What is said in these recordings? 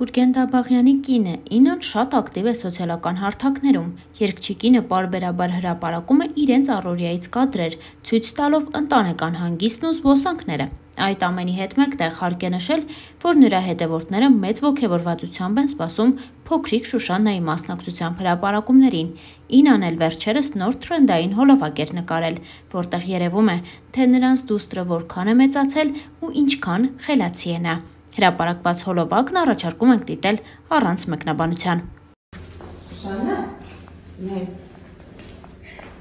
Գուրգեն Դաբաղյանի կինը Ինան շատ ակտիվ է սոցիալական հարթակներում։ Երգչի կինը պարբերաբար հրապարակում է իրենց առօրյայից կադրեր, ցույց տալով ընտանեկան հանգիստն ու զբոսանքները։ Այդ ամենի հետ մեկտեղ հարկ է նշել, որ նրա հետևորդները մեծ ողջավորվածությամբ են սպասում փոքրիկ Շուշաննայի մասնակցությամբ հրապարակումներին։ Ինան էլ վերջերս նոր թրենդային հոլովակ էր նկարել, որտեղ երևում է, թե նրանց դուստրը որքան է մեծացել ու ինչքան խելացի է նա։ Հրապարակված հոլովակն առաջարկում ենք դիտել առանց մեկնաբանության։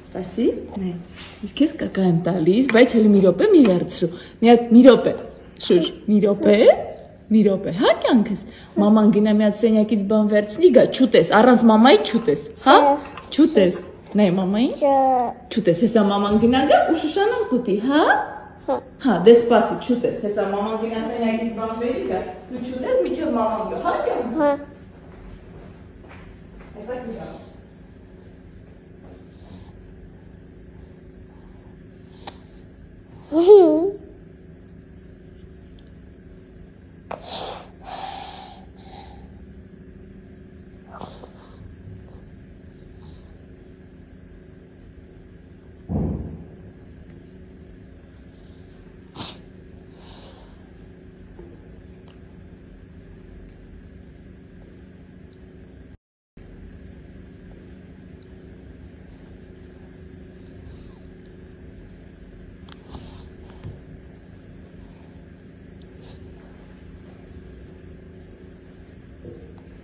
Սպասի, նայ։ Իսկ ես կակա եմ տալիս, բայց հələ մի րոպե մի վերցրու։ Մի հատ մի րոպե։ Շուշ, մի րոպե։ Մի րոպե, հա կյանքս։ Մաման գնա մի հատ սենյակից բան վերցնի, գա, չուտես, առանց մամայի չուտես, հա? Չուտես։ Նայ մամային։ Չուտես, հեսա մաման գնա գա ու Շուշանան կուտի, հա? Հա, դե սպասի, չուտես, հեսա մաման գնա սենյակից բան բերի գա, դու չուտես, միջև մաման գա, հա կյանք։ Հա։ Հեսա գնա։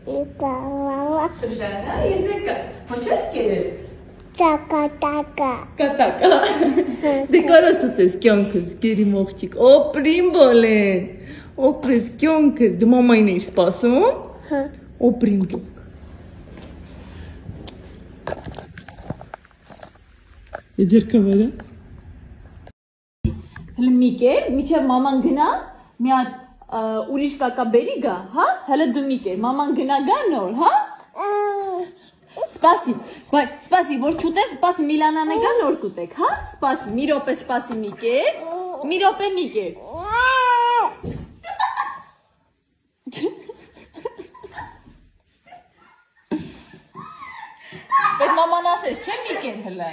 Mm-hmm. Իկավա Շուշանա, եսեկա, ոչ ես կերել։ Ճակատակա Կատակա։ Դե կարաս ուտես կյանքս, գերի մողջիկ։ Օպրին բոլեն։ Օպրես կյանքս, դու մամային էիր սպասում։ Հա Օպրին կյանք։ Դերկա վրա։ Հələ մի կեր, միջև մաման գնա, մի հատ ուրիշ կակա բերի գա, հա? Հələ դու մի կեր, մաման գնա գա նոր, հա? Սպասի, բայ, սպասի, որ չուտես, սպասի Միլանանը գա նոր կուտեք, հա? Սպասի, մի րոպե սպասի մի կեր, մի րոպե մի կեր։ Բայց մաման ասես, չէ՞ մի կեր հələ։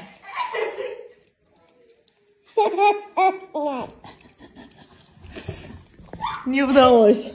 Не удалось.